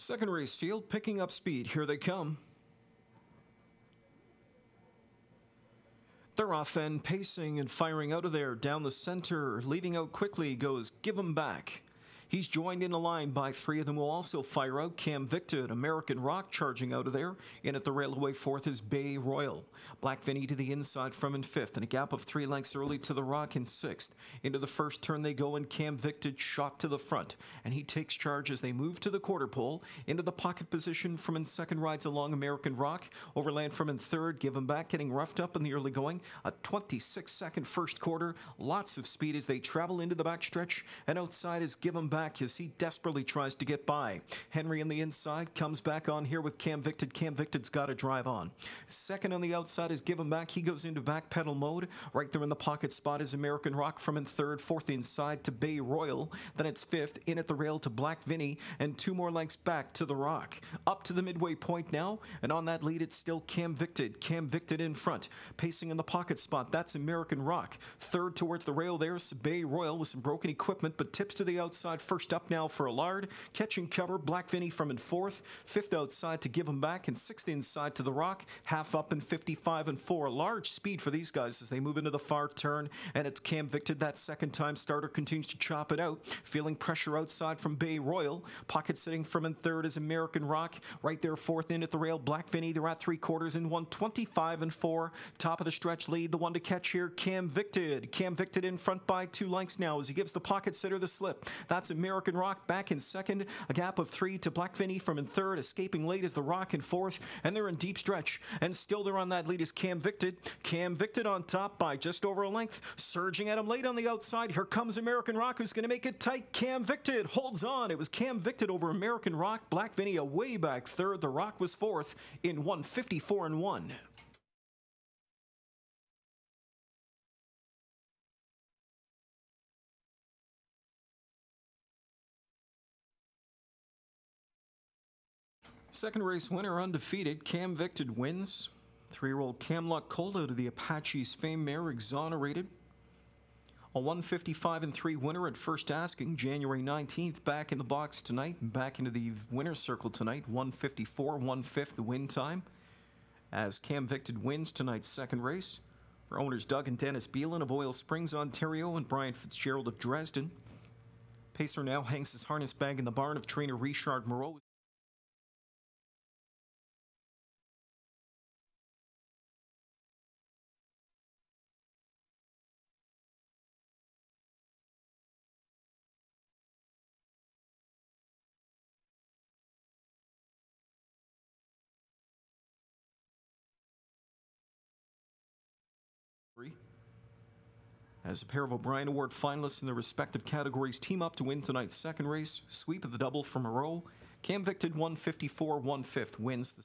Second race field picking up speed. Here they come. They're off and pacing and firing out of there down the center. Leaving out quickly goes Give 'em back. He's joined in the line by three of them. Will also fire out Cam Victor, American Rock charging out of there. In at the railway fourth is Bay Royal. Black Vinny to the inside from in fifth, and a gap of three lengths early to the Rock in sixth. Into the first turn they go, and Cam Victor shot to the front, and he takes charge as they move to the quarter pole. Into the pocket position from in second rides along American Rock. Overland from in third, give him back, getting roughed up in the early going. A 26 second first quarter, lots of speed as they travel into the backstretch, and outside is give him back back as he desperately tries to get by. Henry on the inside comes back on here with Cam Victor. Cam Victor's got to drive on. Second on the outside is Give Him Back. He goes into back pedal mode. Right there in the pocket spot is American Rock from in third. Fourth inside to Bay Royal. Then it's fifth. In at the rail to Black Vinny. And two more lengths back to the Rock. Up to the midway point now. And on that lead, it's still Cam Victor. Cam Victor in front. Pacing in the pocket spot. That's American Rock. Third towards the rail there's Bay Royal with some broken equipment, but tips to the outside First up now for Allard. Catching cover, Black Vinny from in fourth. Fifth outside to give him back, and sixth inside to the Rock. Half up in 55 and four. Large speed for these guys as they move into the far turn, and it's Cam Victor. That second time starter continues to chop it out. Feeling pressure outside from Bay Royal. Pocket sitting from in third is American Rock. Right there, fourth in at the rail. Black Vinny, they're at three quarters in 125 and four. Top of the stretch lead, the one to catch here, Cam Victor. Cam Victor in front by two lengths now as he gives the pocket sitter the slip. That's American Rock back in second. A gap of three to Black Vinny from in third. Escaping late is the Rock in fourth. And they're in deep stretch. And still they're on that lead is Cam Victor. Cam Victor on top by just over a length. Surging at him late on the outside. Here comes American Rock who's going to make it tight. Cam Victor holds on. It was Cam Victor over American Rock. Black Vinny a way back third. The Rock was fourth in 154 and 1. Second race winner undefeated, Cam Victor wins. Three-year-old Camluck Colt out of the Apaches fame mare exonerated. A 155 and 3 winner at first asking, January 19th, back in the box tonight, back into the winner's circle tonight, 154, 1 5th the win time. As Cam Victor wins tonight's second race. For owners Doug and Dennis Beelan of Oil Springs, Ontario, and Brian Fitzgerald of Dresden. Pacer now hangs his harness bag in the barn of trainer Richard Moreau. As a pair of O'Brien Award finalists in their respective categories team up to win tonight's second race, sweep of the double from Moreau, Cam Victor 154 1 5th wins the